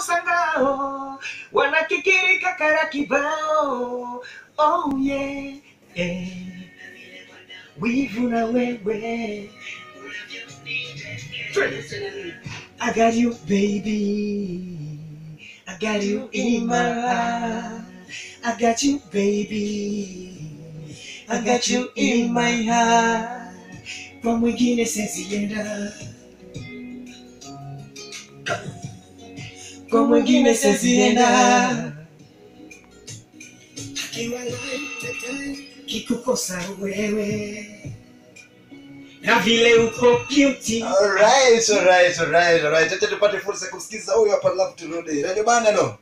wamekosa ngao, wanakikirika kara kibao. Oh yeah, eh. Wivu na wewe. I got you baby. I got you in my heart I got you baby. I got you in my heart Kwa mwingine sesienda Kwa mwingine sezienda Kikukosa wewe na vile uko cute Alright, alright, alright, alright. Acha tupate fursa kusikiza huyo hapa Love to turudi. Radio bana no.